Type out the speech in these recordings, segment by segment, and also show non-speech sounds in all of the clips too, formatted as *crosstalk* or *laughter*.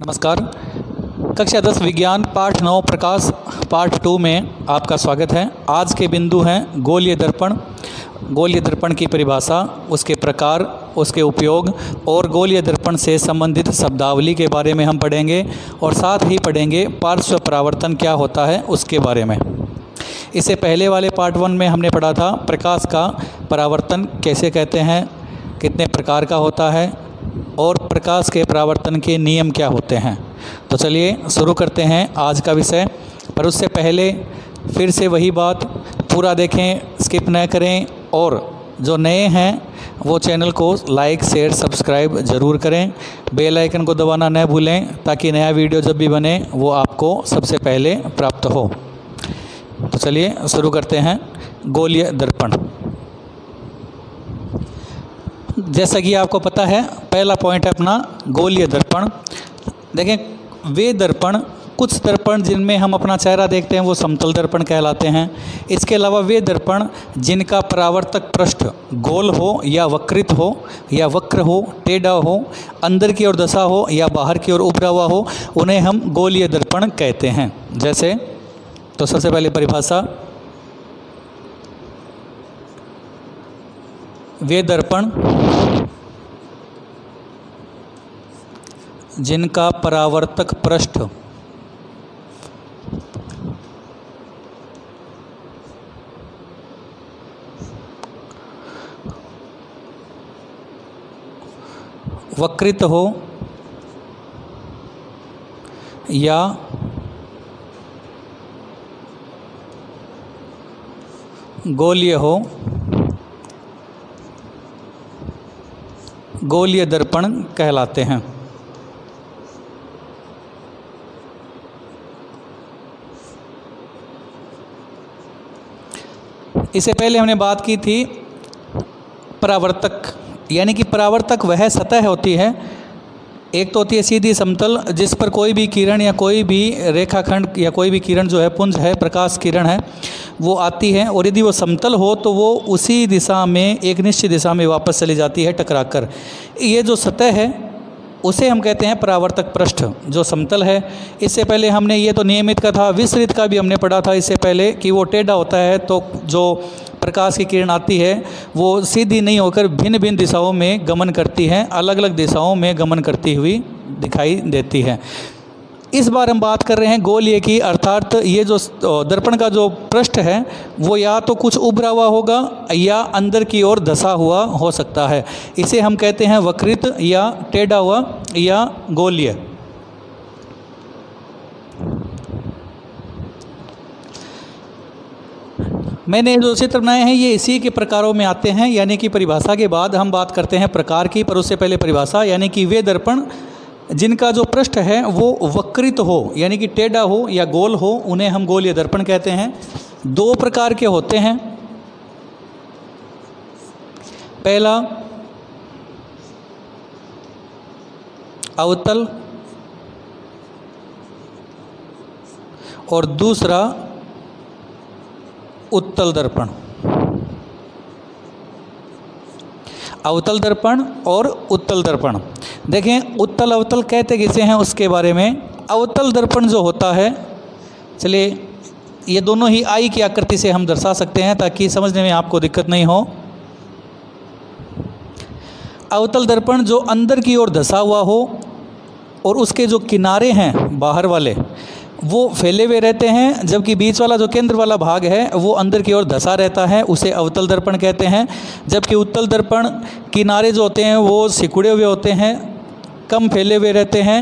नमस्कार। कक्षा दस विज्ञान, पाठ नौ प्रकाश, पाठ टू में आपका स्वागत है। आज के बिंदु हैं गोलीय दर्पण। गोलीय दर्पण की परिभाषा, उसके प्रकार, उसके उपयोग और गोलीय दर्पण से संबंधित शब्दावली के बारे में हम पढ़ेंगे और साथ ही पढ़ेंगे पार्श्व परावर्तन क्या होता है उसके बारे में। इससे पहले वाले पार्ट वन में हमने पढ़ा था, प्रकाश का परावर्तन कैसे कहते हैं, कितने प्रकार का होता है और प्रकाश के परावर्तन के नियम क्या होते हैं? तो चलिए शुरू करते हैं आज का विषय। पर उससे पहले फिर से वही बात पूरा देखें स्किप न करें और जो नए हैं, वो चैनल को लाइक शेयर सब्सक्राइब ज़रूर करें। बेल आइकन को दबाना न भूलें ताकि नया वीडियो जब भी बने, वो आपको सबसे पहले प्राप्त हो। तो चलिए शुरू करते हैं। गोलीय दर्पण। जैसा कि आपको पता है, पहला पॉइंट है अपना गोलीय दर्पण। देखें, वे दर्पण, कुछ दर्पण जिनमें हम अपना चेहरा देखते हैं, वो समतल दर्पण कहलाते हैं। इसके अलावा वे दर्पण जिनका परावर्तक पृष्ठ गोल हो या वक्रित हो, या वक्र हो, टेढ़ा हो, अंदर की ओर दशा हो, या बाहर की ओर उभरा हुआ हो, उन्हें हम गोलीय दर्पण कहते हैं। जैसे तो सबसे पहले परिभाषा वे दर्पण जिनका परावर्तक पृष्ठ। वक्रित हो या गोलीय हो गोलीय दर्पण कहलाते हैं। इससे पहले हमने बात की थी परावर्तक, यानी कि परावर्तक वह सतह होती है। एक तो होती है सीधी समतल, जिस पर कोई भी किरण या कोई भी रेखाखंड या कोई भी किरण जो है, पुंज है, प्रकाश किरण है वो आती है और यदि वो समतल हो तो वो उसी दिशा में, एक निश्चित दिशा में वापस चली जाती है टकराकर। ये जो सतह है, उसे हम कहते हैं परावर्तक पृष्ठ, जो समतल है। इससे पहले हमने ये तो नियमित का था विस्तृत का भी हमने पढ़ा था इससे पहले कि वो टेढ़ा होता है तो जो प्रकाश की किरण आती है, वो सीधी नहीं होकर भिन्न भिन्न दिशाओं में गमन करती है अलग अलग दिशाओं में गमन करती हुई दिखाई देती है। इस बार हम बात कर रहे हैं गोलीय की, अर्थात ये जो दर्पण का जो पृष्ठ है, वो या तो कुछ उभरा हुआ होगा या अंदर की ओर धसा हुआ हो सकता है। इसे हम कहते हैं वक्रित या टेढ़ा हुआ या गोलीय। मैंने जो चित्र बनाए हैं, ये इसी के प्रकारों में आते हैं, यानी कि परिभाषा के बाद हम बात करते हैं प्रकार की, पर उससे पहले परिभाषा, यानी कि वे दर्पण जिनका जो पृष्ठ है वो वक्रित हो, यानी कि टेढ़ा हो या गोल हो, उन्हें हम गोल या दर्पण कहते हैं। दो प्रकार के होते हैं। पहला, अवतल। और दूसरा, उत्तल दर्पण। अवतल दर्पण और उत्तल दर्पण। देखें, उत्तल अवतल कहते किसे हैं उसके बारे में? अवतल दर्पण जो होता है, चलिए, ये दोनों ही आई की आकृति से हम दर्शा सकते हैं ताकि समझने में आपको दिक्कत नहीं हो। अवतल दर्पण जो अंदर की ओर धसा हुआ हो और उसके जो किनारे हैं, बाहर वाले, वो फैले हुए रहते हैं, जबकि बीच वाला जो केंद्र वाला भाग है, वो अंदर की ओर धसा रहता है, उसे अवतल दर्पण कहते हैं, जबकि उत्तल दर्पण किनारे जो होते हैं, वो सिकुड़े हुए होते हैं कम फैले हुए रहते हैं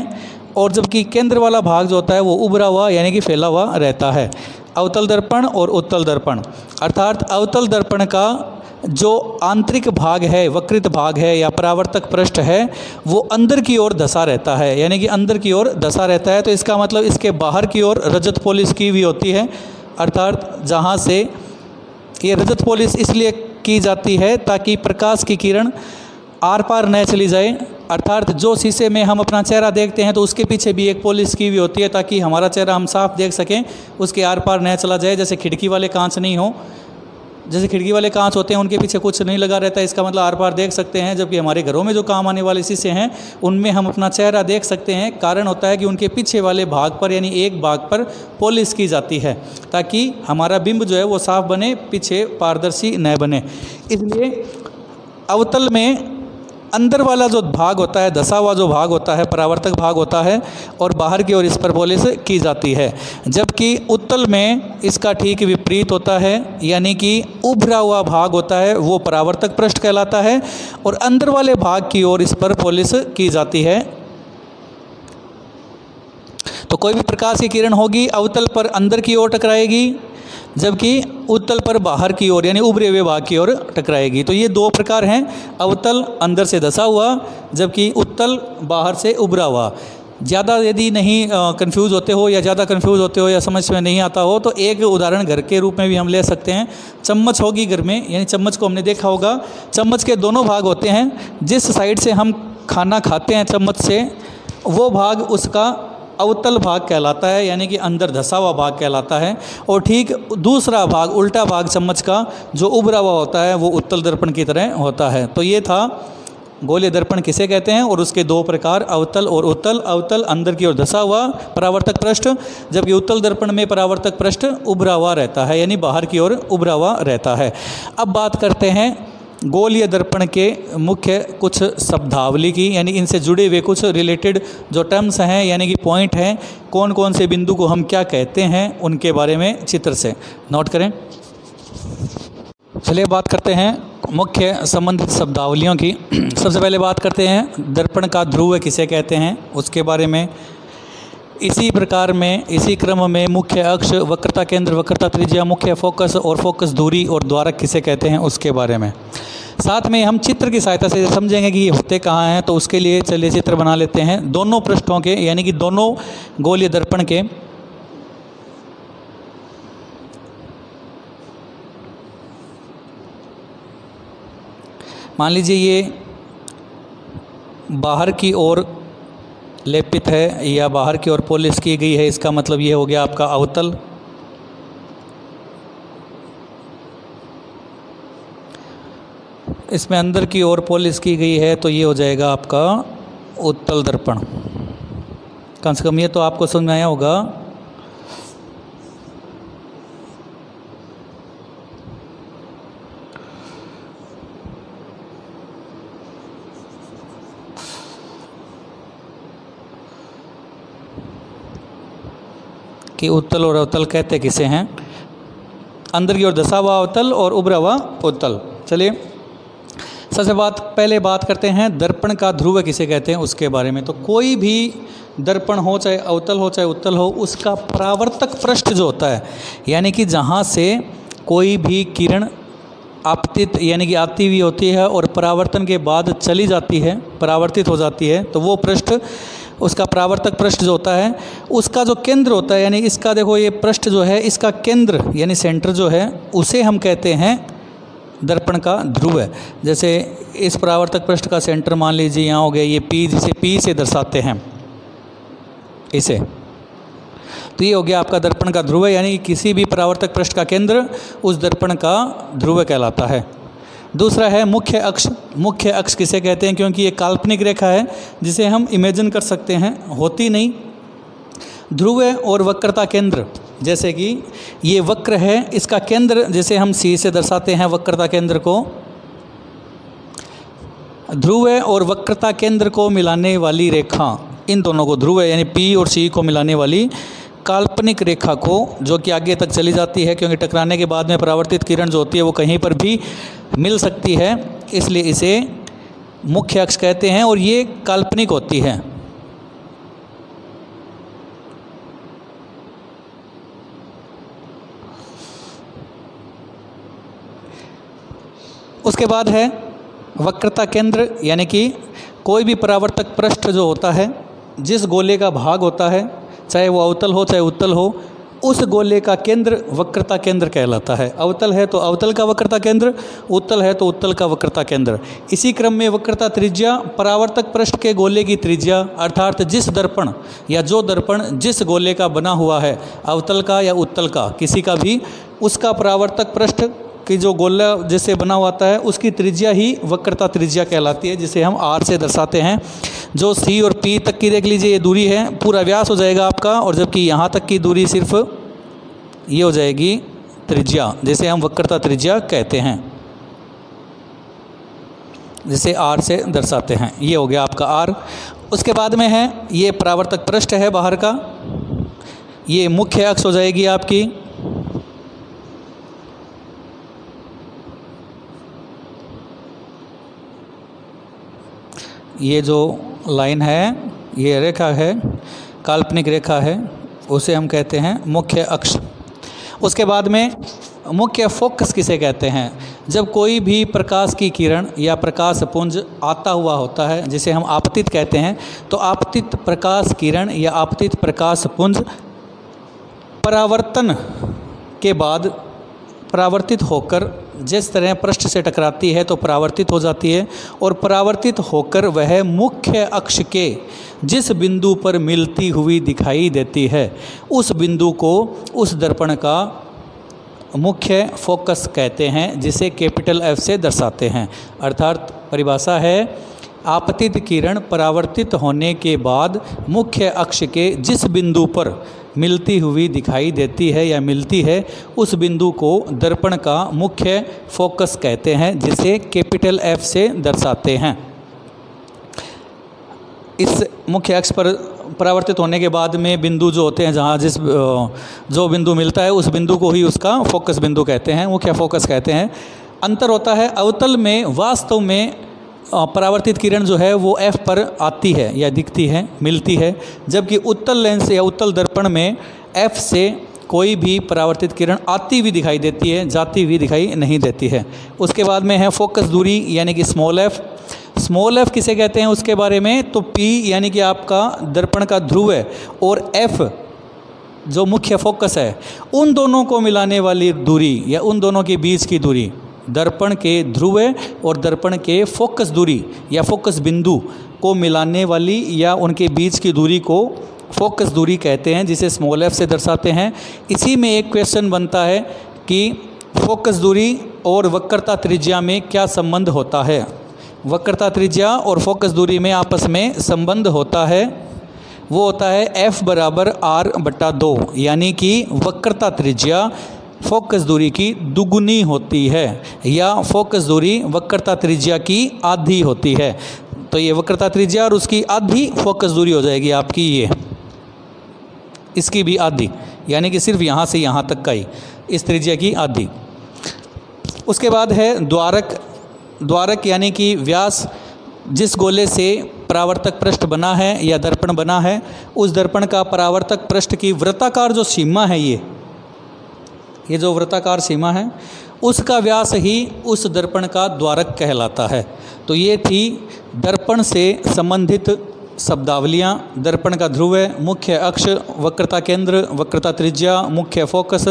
और जबकि केंद्र वाला भाग जो होता है वो उभरा हुआ यानी कि फैला हुआ रहता है। अवतल दर्पण और उत्तल दर्पण। अर्थात अवतल दर्पण का जो आंतरिक भाग है, वक्रित भाग है या परावर्तक पृष्ठ है, वो अंदर की ओर धसा रहता है। यानी कि अंदर की ओर धसा रहता है तो इसका मतलब इसके बाहर की ओर रजत पोलिस की हुई होती है। अर्थात जहाँ से ये रजत पोलिस इसलिए की जाती है ताकि प्रकाश की किरण आर पार न चली जाए अर्थात जो शीशे में हम अपना चेहरा देखते हैं तो उसके पीछे भी एक पॉलिश की हुई होती है, ताकि हमारा चेहरा हम साफ़ देख सकें। उसके आर पार न चला जाए, जैसे खिड़की वाले कांच नहीं हो। जैसे खिड़की वाले कांच होते हैं, उनके पीछे कुछ नहीं लगा रहता है। इसका मतलब आर पार देख सकते हैं, जबकि हमारे घरों में जो काम आने वाले शीशे हैं, उनमें हम अपना चेहरा देख सकते हैं। कारण होता है कि उनके पीछे वाले भाग पर, यानी एक भाग पर पॉलिश की जाती है, ताकि हमारा बिंब जो है, वो साफ़ बने, पीछे पारदर्शी न बने। इसलिए अवतल में अंदर वाला जो भाग होता है, धसा हुआ जो भाग होता है, परावर्तक भाग होता है और बाहर की ओर इस पर पॉलिश की जाती है। जबकि उत्तल में इसका ठीक विपरीत होता है, यानी कि उभरा हुआ भाग होता है, वो परावर्तक पृष्ठ कहलाता है और अंदर वाले भाग की ओर इस पर पॉलिश की जाती है। तो कोई भी प्रकाश की किरण होगी, अवतल पर अंदर की ओर टकराएगी जबकि उत्तल पर बाहर की ओर, यानी उभरे हुए भाग की ओर टकराएगी। तो ये दो प्रकार हैं, अवतल अंदर से धसा हुआ, जबकि उत्तल बाहर से उभरा हुआ। ज़्यादा यदि नहीं कंफ्यूज होते हो या ज़्यादा कंफ्यूज होते हो या समझ में नहीं आता हो तो एक उदाहरण घर के रूप में भी हम ले सकते हैं। चम्मच होगी घर में, यानी चम्मच को हमने देखा होगा। चम्मच के दोनों भाग होते हैं, जिस साइड से हम खाना खाते हैं चम्मच से, वो भाग उसका अवतल भाग कहलाता है, यानी कि अंदर धसा हुआ भाग कहलाता है। और ठीक दूसरा भाग, उल्टा भाग चम्मच का, जो उभरा हुआ होता है, वो उत्तल दर्पण की तरह होता है। तो ये था गोले दर्पण किसे कहते हैं, और उसके दो प्रकार, अवतल और उत्तल। अवतल अंदर की ओर धसा हुआ, परावर्तक पृष्ठ, जबकि उत्तल दर्पण में परावर्तक पृष्ठ उभरा हुआ रहता है, यानी बाहर की ओर उभरा हुआ रहता है। अब बात करते हैं गोलीय दर्पण के मुख्य कुछ शब्दावली की, यानी इनसे जुड़े हुए कुछ रिलेटेड जो टर्म्स हैं, यानी कि पॉइंट हैं कौन कौन से बिंदु को हम क्या कहते हैं, उनके बारे में चित्र से। नोट करें। चलिए बात करते हैं मुख्य संबंधित शब्दावलियों की। *clears throat* सबसे पहले बात करते हैं, दर्पण का ध्रुव किसे कहते हैं, उसके बारे में। इसी प्रकार में, इसी क्रम में मुख्य अक्ष, वक्रता केंद्र, वक्रता त्रिज्या, मुख्य फोकस और फोकस दूरी और द्वारक किसे कहते हैं उसके बारे में। साथ में हम चित्र की सहायता से समझेंगे कि ये होते कहाँ हैं तो उसके लिए चलिए चित्र बना लेते हैं। दोनों पृष्ठों के, यानी कि दोनों गोलीय दर्पण के, मान लीजिए ये बाहर की ओर लेपित है या बाहर की ओर पॉलिश की गई है, इसका मतलब ये हो गया आपका अवतल। इसमें अंदर की ओर पॉलिश की गई है तो ये हो जाएगा आपका उत्तल दर्पण। कम से कम ये तो आपको समझ में आया होगा कि उत्तल और अवतल कहते किसे हैं? अंदर की ओर दसा हुआ अवतल और उभरा हुआ उत्तल। चलिए, सबसे बात, पहले बात करते हैं, दर्पण का ध्रुव किसे कहते हैं उसके बारे में। तो कोई भी दर्पण हो, चाहे अवतल हो, चाहे उत्तल हो, उसका परावर्तक पृष्ठ जो होता है, यानी कि जहाँ से कोई भी किरण आपतित, यानी कि आती हुई होती है और परावर्तन के बाद चली जाती है, परावर्तित हो जाती है तो वो पृष्ठ उसका प्रावर्तक पृष्ठ जो होता है, उसका जो केंद्र होता है, यानी इसका देखो ये पृष्ठ जो है, इसका केंद्र, यानी सेंटर जो है, उसे हम कहते हैं दर्पण का ध्रुव है। जैसे इस प्रावर्तक पृष्ठ का सेंटर मान लीजिए, यहाँ हो गया ये पी जिसे पी से दर्शाते हैं, इसे। तो ये हो गया आपका दर्पण का ध्रुव यानी किसी भी परावर्तक पृष्ठ का केंद्र उस दर्पण का ध्रुव कहलाता है। दूसरा है मुख्य अक्ष। मुख्य अक्ष किसे कहते हैं? क्योंकि ये काल्पनिक रेखा है, जिसे हम इमेजिन कर सकते हैं। होती नहीं। ध्रुव और वक्रता केंद्र, जैसे कि ये वक्र है, इसका केंद्र जैसे हम सी से दर्शाते हैं, वक्रता केंद्र को। ध्रुव और वक्रता केंद्र को मिलाने वाली रेखा, इन दोनों को ध्रुव, यानी पी और सी को मिलाने वाली काल्पनिक रेखा को, जो कि आगे तक चली जाती है, क्योंकि टकराने के बाद में परावर्तित किरण जो होती है, वो कहीं पर भी मिल सकती है, इसलिए इसे मुख्य अक्ष कहते हैं, और ये काल्पनिक होती है। उसके बाद है वक्रता केंद्र, यानी कि कोई भी परावर्तक पृष्ठ जो होता है, जिस गोले का भाग होता है चाहे वो अवतल हो, चाहे उत्तल हो, उस गोले का केंद्र वक्रता केंद्र कहलाता है। अवतल है तो अवतल का वक्रता केंद्र, उत्तल है तो उत्तल का वक्रता केंद्र। इसी क्रम में वक्रता त्रिज्या, परावर्तक पृष्ठ के गोले की त्रिज्या, अर्थात जिस दर्पण या जो दर्पण जिस गोले का बना हुआ है, अवतल का या उत्तल का, किसी का भी, उसका परावर्तक पृष्ठ कि जो गोला जैसे बना हुआ आता है, उसकी त्रिज्या ही वक्रता त्रिज्या कहलाती है, जिसे हम आर से दर्शाते हैं। जो सी और पी तक की, देख लीजिए, ये दूरी है, पूरा व्यास हो जाएगा आपका, और जबकि यहाँ तक की दूरी सिर्फ़ ये हो जाएगी त्रिज्या, जिसे हम वक्रता त्रिज्या कहते हैं। जिसे आर से दर्शाते हैं। ये हो गया आपका आर। उसके बाद में है, ये परावर्तक पृष्ठ है बाहर का। ये मुख्य अक्ष हो जाएगी आपकी। ये जो लाइन है, ये रेखा है, काल्पनिक रेखा है, उसे हम कहते हैं मुख्य अक्ष। उसके बाद में मुख्य फोकस किसे कहते हैं? जब कोई भी प्रकाश की किरण या प्रकाश पुंज आता हुआ होता है, जिसे हम आपतित कहते हैं तो आपतित प्रकाश किरण या आपतित प्रकाश पुंज परावर्तन के बाद परावर्तित होकर जिस तरह पृष्ठ से टकराती है तो परावर्तित हो जाती है और परावर्तित होकर वह मुख्य अक्ष के जिस बिंदु पर मिलती हुई दिखाई देती है, उस बिंदु को उस दर्पण का मुख्य फोकस कहते हैं, जिसे कैपिटल एफ़ से दर्शाते हैं। अर्थात परिभाषा है, आपतित किरण परावर्तित होने के बाद मुख्य अक्ष के जिस बिंदु पर मिलती हुई दिखाई देती है या मिलती है, उस बिंदु को दर्पण का मुख्य फोकस कहते हैं, जिसे कैपिटल एफ़ से दर्शाते हैं। इस मुख्य अक्ष पर परावर्तित होने के बाद में बिंदु जो होते हैं, जहाँ जिस जो बिंदु मिलता है, उस बिंदु को ही उसका फोकस बिंदु कहते हैं, मुख्य फोकस कहते हैं। अंतर होता है अवतल में, वास्तव में परावर्तित किरण जो है वो एफ़ पर आती है या दिखती है, मिलती है, जबकि उत्तल लेंस या उत्तल दर्पण में एफ़ से कोई भी परावर्तित किरण आती हुई दिखाई देती है, जाती हुई दिखाई नहीं देती है। उसके बाद में है फोकस दूरी, यानी कि स्मॉल एफ़ स्मॉल एफ़ किसे कहते हैं उसके बारे में? तो पी यानी कि आपका दर्पण का ध्रुव है, और एफ़ जो मुख्य फोकस है, उन दोनों को मिलाने वाली दूरी या उन दोनों के बीच की दूरी दर्पण के ध्रुव और दर्पण के फोकस दूरी या फोकस बिंदु को मिलाने वाली या उनके बीच की दूरी को फोकस दूरी कहते हैं, जिसे स्मॉल एफ़ से दर्शाते हैं। इसी में एक क्वेश्चन बनता है कि फोकस दूरी और वक्रता त्रिज्या में क्या संबंध होता है। वक्रता त्रिज्या और फोकस दूरी में आपस में संबंध होता है। वो होता है एफ़ बराबर आर बट्टा दो, यानी कि वक्रता त्रिज्या फोकस दूरी की दुगुनी होती है, या फोकस दूरी वक्रता त्रिज्या की आधी होती है। तो ये वक्रता त्रिज्या और उसकी आधी फोकस दूरी हो जाएगी आपकी ये। इसकी भी आधी, यानी कि सिर्फ़ यहाँ से यहाँ तक का ही, इस त्रिज्या की आधी। उसके बाद है द्वारक। द्वारक यानी कि व्यास, जिस गोले से परावर्तक पृष्ठ बना है या दर्पण बना है, उस दर्पण का परावर्तक पृष्ठ की वृत्ताकार जो सीमा है ये ये जो वृत्ताकार सीमा है, उसका व्यास ही उस दर्पण का द्वारक कहलाता है। तो ये थी दर्पण से संबंधित शब्दावलियाँ। दर्पण का ध्रुव मुख्य अक्ष, वक्रता केंद्र, वक्रता त्रिज्या, मुख्य फोकस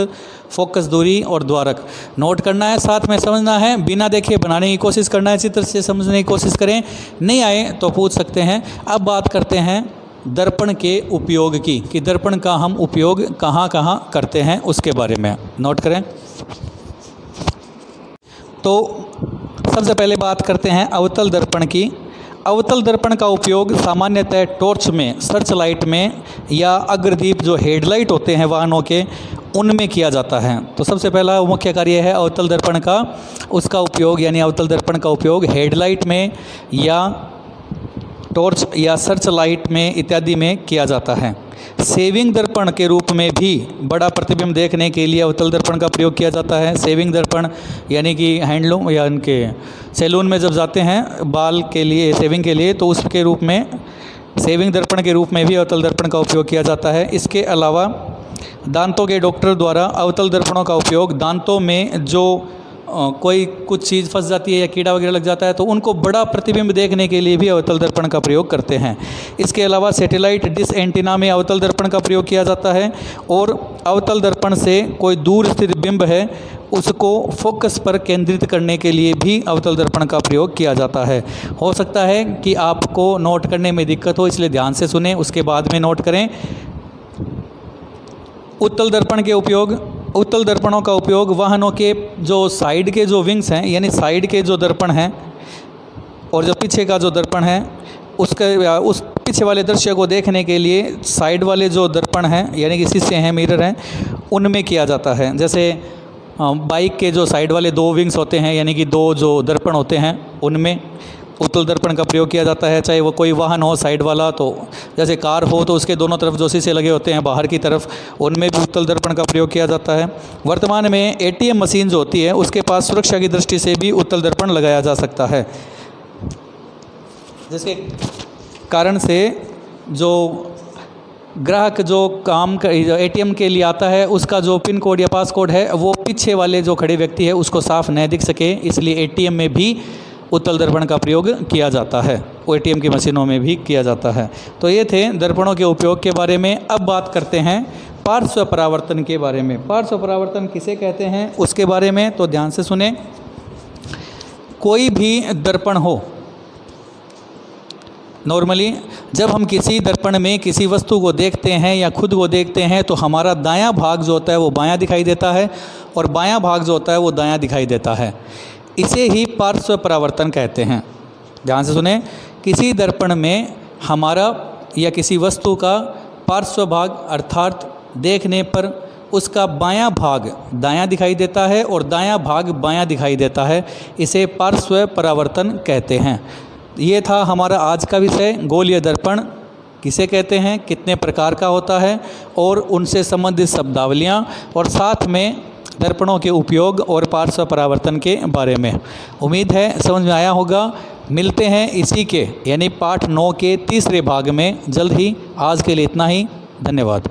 फोकस दूरी और द्वारक। नोट करना है, साथ में समझना है, बिना देखे बनाने की कोशिश करना है, चित्र से समझने की कोशिश करें। नहीं आए तो पूछ सकते हैं। अब बात करते हैं दर्पण के उपयोग की, कि दर्पण का हम उपयोग कहाँ कहाँ करते हैं उसके बारे में। नोट करें। तो सबसे पहले बात करते हैं अवतल दर्पण की। अवतल दर्पण का उपयोग सामान्यतः टॉर्च में सर्च लाइट में या अग्रदीप जो हेडलाइट होते हैं वाहनों के, उनमें किया जाता है। तो सबसे पहला मुख्य कार्य है अवतल दर्पण का। उसका उपयोग, यानी अवतल दर्पण का उपयोग हेडलाइट में या टॉर्च या सर्च लाइट में इत्यादि में किया जाता है। सेविंग दर्पण के रूप में भी बड़ा प्रतिबिंब देखने के लिए अवतल दर्पण का प्रयोग किया जाता है। सेविंग दर्पण, यानी कि हैंडलूम या उनके सैलून में जब जाते हैं बाल के लिए, सेविंग के लिए तो उसके रूप में, सेविंग दर्पण के रूप में भी अवतल दर्पण का उपयोग किया जाता है। इसके अलावा दांतों के डॉक्टर द्वारा अवतल दर्पणों का उपयोग दांतों में जो कोई कुछ चीज़ फंस जाती है या कीड़ा वगैरह लग जाता है तो उनको बड़ा प्रतिबिंब देखने के लिए भी अवतल दर्पण का प्रयोग करते हैं। इसके अलावा सैटेलाइट डिस एंटीना में अवतल दर्पण का प्रयोग किया जाता है और अवतल दर्पण से कोई दूर स्थित बिंब है, उसको फोकस पर केंद्रित करने के लिए भी अवतल दर्पण का प्रयोग किया जाता है। हो सकता है कि आपको नोट करने में दिक्कत हो, इसलिए ध्यान से सुने, उसके बाद में नोट करें। उत्तल दर्पण के उपयोग उत्तल दर्पणों का उपयोग वाहनों के जो साइड के जो विंग्स हैं, यानी साइड के जो दर्पण हैं, और जो पीछे का जो दर्पण है, उसके उस पीछे वाले दृश्य को देखने के लिए साइड वाले जो दर्पण हैं, यानी कि शीशे हैं मिरर हैं, उनमें किया जाता है। जैसे बाइक के जो साइड वाले दो विंग्स होते हैं, यानी कि दो जो दर्पण होते हैं, उनमें उत्तल दर्पण का प्रयोग किया जाता है, चाहे वो कोई वाहन हो, साइड वाला तो जैसे कार हो तो उसके दोनों तरफ़ जो शीशे लगे होते हैं, बाहर की तरफ़, उनमें भी उत्तल दर्पण का प्रयोग किया जाता है। वर्तमान में एटीएम मशीन जो होती है, उसके पास सुरक्षा की दृष्टि से भी उत्तल दर्पण लगाया जा सकता है। जिसके कारण से जो ग्राहक जो काम कर एटीएम के लिए आता है, उसका जो पिन कोड या पास कोड है, वो पीछे वाले जो खड़े व्यक्ति है, उसको साफ़ नहीं दिख सके, इसलिए एटीएम में भी उत्तल दर्पण का प्रयोग किया जाता है। एटीएम की मशीनों में भी किया जाता है। तो ये थे दर्पणों के उपयोग के बारे में। अब बात करते हैं पार्श्व परावर्तन के बारे में। पार्श्व परावर्तन किसे कहते हैं, उसके बारे में तो ध्यान से सुने। कोई भी दर्पण हो नॉर्मली जब हम किसी दर्पण में किसी वस्तु को देखते हैं या खुद को देखते हैं तो हमारा दायां भाग जो होता है वो बायां दिखाई देता है और बायां भाग जो होता है वो दायां दिखाई देता है। इसे ही पार्श्व परावर्तन कहते हैं। ध्यान से सुने, किसी दर्पण में हमारा या किसी वस्तु का पार्श्व भाग अर्थात देखने पर उसका बायां भाग दायां दिखाई देता है और दायां भाग बायां दिखाई देता है, इसे पार्श्व परावर्तन कहते हैं। ये था हमारा आज का विषय, गोलीय दर्पण किसे कहते हैं, कितने प्रकार का होता है और उनसे संबंधित शब्दावलियाँ और साथ में दर्पणों के उपयोग और पार्श्व परावर्तन के बारे में। उम्मीद है समझ में आया होगा। मिलते हैं इसी के, यानी पाठ नौ के तीसरे भाग में। जल्द ही, आज के लिए इतना ही। धन्यवाद।